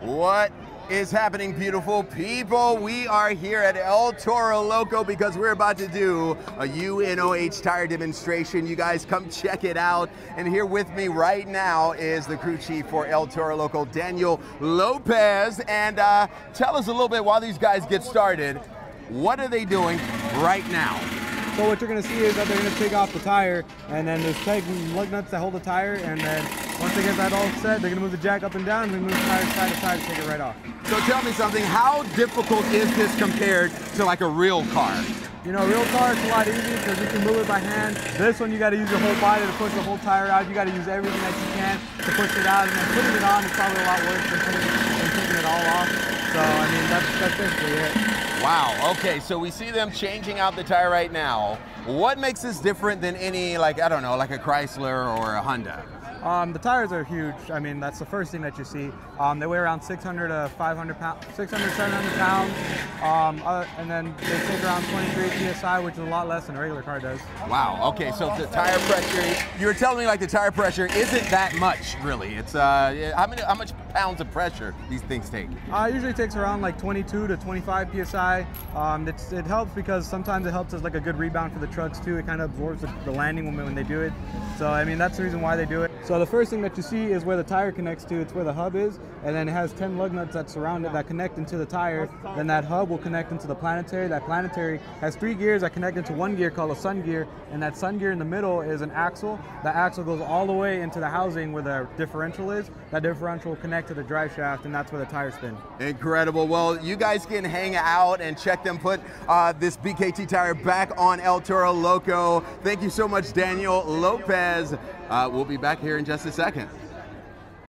What is happening, beautiful people? We are here at El Toro Loco because we're about to do a UNOH tire demonstration. You guys come check it out. And here with me right now is the crew chief for El Toro Loco, Daniel Lopez. And uh, tell us a little bit while these guys get started, what are they doing right now? So what you're going to see is that they're going to take off the tire, and then there's peg lug nuts that hold the tire, and then once they get that all set, they're going to move the jack up and down, and move the tire side to side to take it right off. So tell me something, how difficult is this compared to like a real car? You know, a real car it's a lot easier because you can move it by hand. This one you got to use your whole body to push the whole tire out. You got to use everything that you can to push it out, and then putting it on is probably a lot worse than, putting it, than taking it all off. So I mean, that's that's basically it. Wow, okay, so we see them changing out the tire right now. What makes this different than any, like, I don't know, like a Chrysler or a Honda? Um, the tires are huge. I mean, that's the first thing that you see. Um, they weigh around 600 to 500 pounds, 600, 700 pounds. Um, uh, and then they take around 23 PSI, which is a lot less than a regular car does. Wow, okay, so the tire pressure, you were telling me like the tire pressure isn't that much, really. It's, uh, how, many, how much pounds of pressure these things take? Uh, usually takes around like 22 to 25 PSI. Um, it helps because sometimes it helps as like a good rebound for the trucks too. It kind of absorbs the, the landing when, when they do it. So, I mean, that's the reason why they do it. So the first thing that you see is where the tire connects to, it's where the hub is, and then it has 10 lug nuts that surround it that connect into the tire. Then that hub will connect into the planetary. That planetary has three gears that connect into one gear called a sun gear, and that sun gear in the middle is an axle. That axle goes all the way into the housing where the differential is. That differential will connect to the drive shaft, and that's where the tires spin. Incredible. Well, you guys can hang out and check them put uh, this BKT tire back on El Toro Loco. Thank you so much, Daniel Lopez. Uh, we'll be back here in just a second.